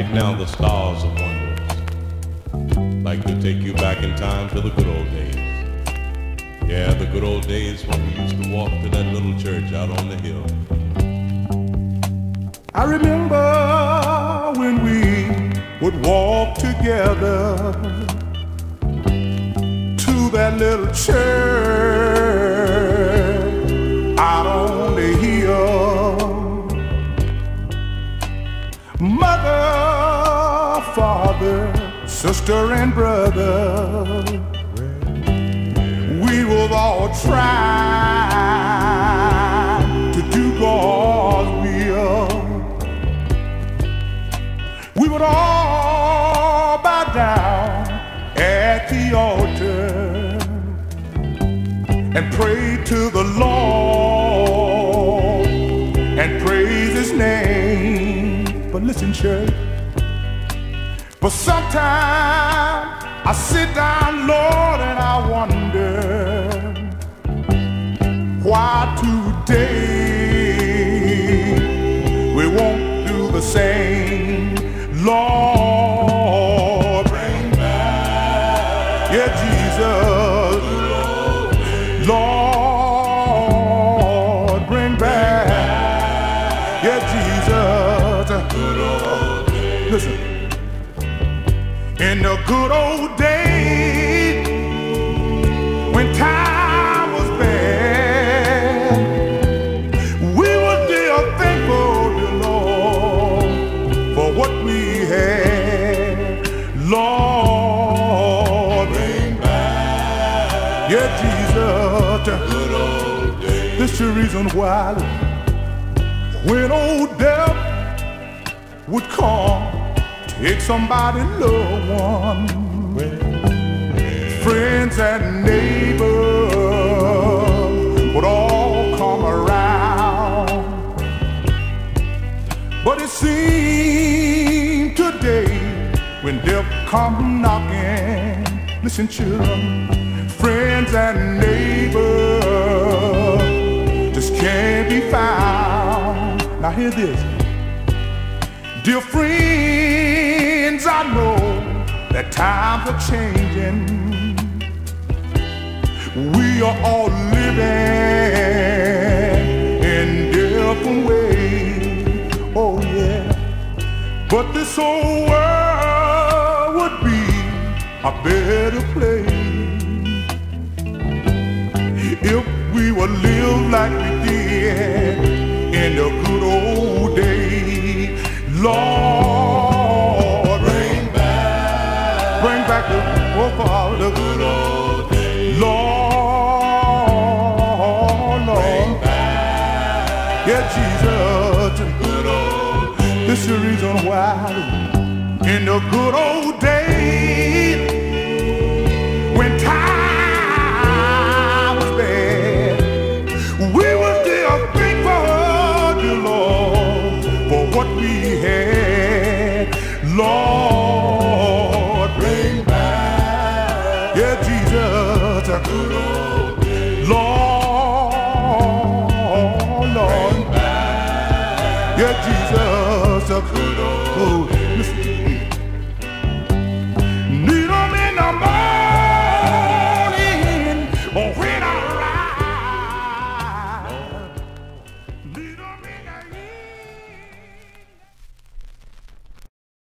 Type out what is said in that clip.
Right now, the Stars of Wonders like to take you back in time to the good old days. Yeah, the good old days when we used to walk to that little church out on the hill. I remember when we would walk together to that little church sister, and brother, we will all try to do God's will. We would all bow down at the altar and pray to the Lord and praise His name. But listen, church. But sometimes I sit down, Lord, and I wonder why today we won't do the same. Lord, bring back, yeah, Jesus. Lord, bring back, yeah, Jesus. Listen, in the good old days when time was bad, we were still thankful to Lord for what we had. Lord, bring back, yeah, Jesus. This is the reason why when old death would come, take somebody loved one, friends and neighbors would all come around. But it seemed today when death come knocking, listen children, friends and neighbors just can't be found. Now hear this. Dear friends, that times are changing. We are all living in different ways. Oh yeah. But this whole world would be a better place if we would live like we did in the good old days. Lord, yeah, Jesus. This is the reason why in the good old days when time was bad, we were still thankful to Lord for what we had. Lord, bring back, yeah, Jesus, good old Jesus, good old